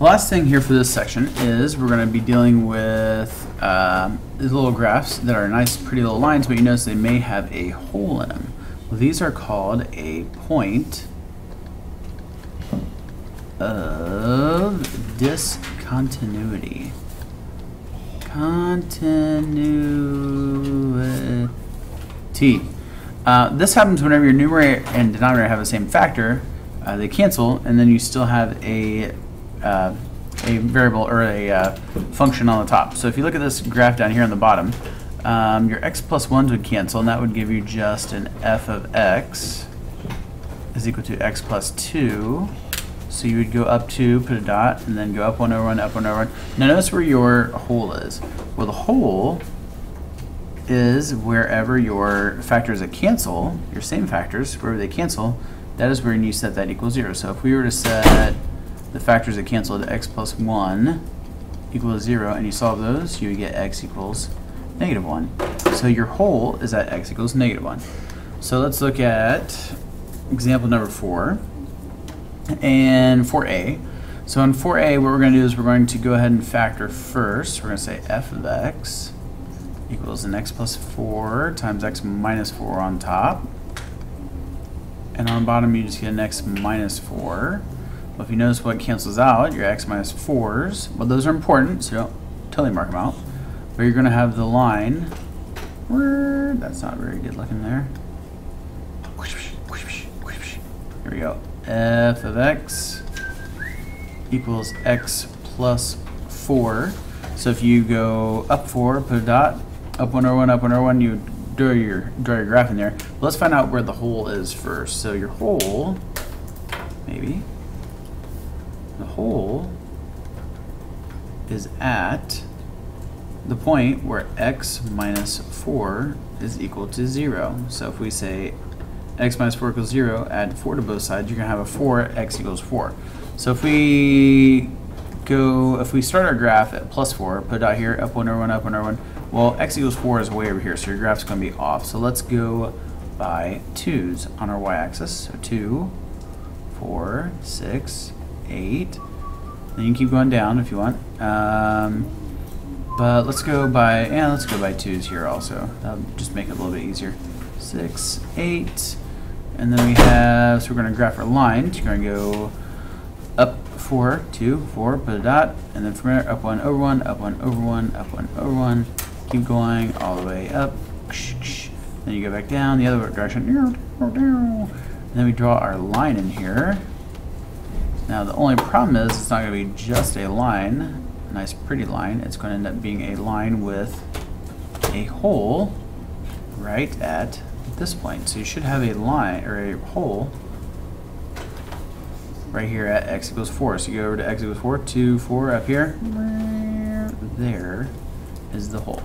The last thing here for this section is we're going to be dealing with um, these little graphs that are nice, pretty little lines, but you notice they may have a hole in them. Well, these are called a point of discontinuity. Continuity. Uh, this happens whenever your numerator and denominator have the same factor. Uh, they cancel, and then you still have a uh, a variable or a uh, function on the top. So if you look at this graph down here on the bottom, um, your x plus 1s would cancel, and that would give you just an f of x is equal to x plus 2. So you would go up 2, put a dot, and then go up 1 over 1, up 1 over 1. Now notice where your hole is. Well, the hole is wherever your factors that cancel, your same factors, wherever they cancel, that is where you set that equals 0. So if we were to set the factors that cancel to x plus 1 equals 0, and you solve those, you get x equals negative 1. So your hole is at x equals negative 1. So let's look at example number 4 and 4a. So in 4a, what we're going to do is we're going to go ahead and factor first. We're going to say f of x equals an x plus 4 times x minus 4 on top. And on bottom, you just get an x minus 4. Well, if you notice what cancels out, your x minus 4s, well, those are important, so don't totally mark them out. But you're going to have the line, that's not very good looking there. Here we go. f of x equals x plus 4. So if you go up 4, put a dot, up 1 over 1, up 1 over 1, you draw your, draw your graph in there. Let's find out where the hole is first. So your hole, maybe, the hole is at the point where x minus 4 is equal to 0. So if we say x minus 4 equals 0, add 4 to both sides, you're going to have a 4, x equals 4. So if we go, if we start our graph at plus 4, put it out here, up 1 over 1, up 1 over 1, well, x equals 4 is way over here, so your graph's going to be off. So let's go by 2's on our y-axis. So 2, 4, 6, 8. Then you can keep going down if you want. Um, but let's go by, yeah, let's go by 2's here also. That'll just make it a little bit easier. 6, 8. And then we have, so we're going to graph our lines. You're going to go up four, two, four, put a dot, and then from there, up 1 over 1, up 1 over 1, up 1 over 1. Keep going all the way up. Then you go back down the other direction. And then we draw our line in here. Now the only problem is it's not going to be just a line, a nice pretty line. It's going to end up being a line with a hole right at this point. So you should have a line or a hole right here at x equals 4. So you go over to x equals 4, 2, 4 up here. There is the hole.